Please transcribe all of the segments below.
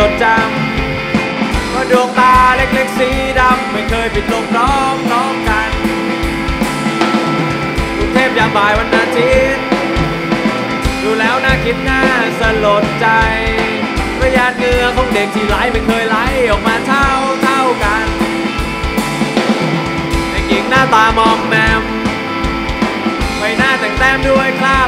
จดจำก็ดวงตาเล็กๆสีดำไม่เคยปิดลงน้องน้องกันกรุงเทพยามบ่ายวันอาทิตย์ดูแล้วน่าคิดน่าสลดใจระยะเงือของเด็กที่ไหลไม่เคยไหลออกมาเท่าเท่ากันเด็กหญิงหน้าตามองแมมไปหน้าแต่งแต้มด้วยครา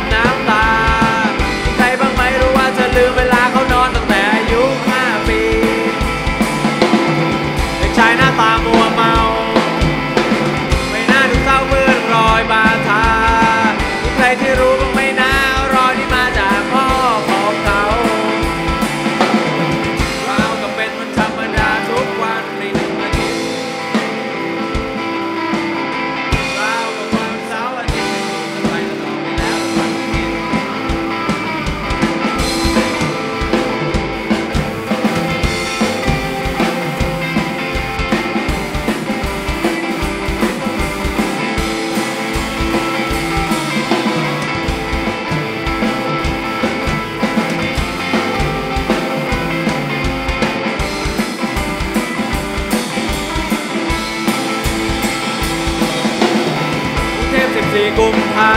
14 กุมภา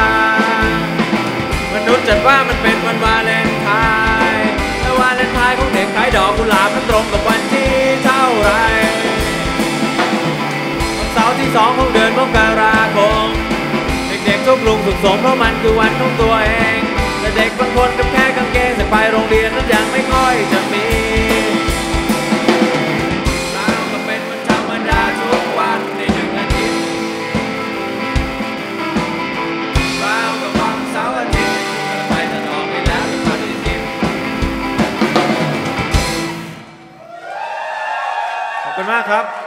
มนุษย์จัดว่ามันเป็นวันวาเลนไทน์และวาเลนไทน์ของเด็กขายดอกกุหลาบมันตรงกับวันที่เท่าไรวันเสาร์ที่สองของเดือนมกราคมเด็กๆทุกลุงสุขสมเพราะมันคือวันของตัวเอง แต่เด็กบางคนกับแค่กางเกงใส่ไปโรงเรียนนั้นยังไม่ค่อยจะมี คุณมากครับ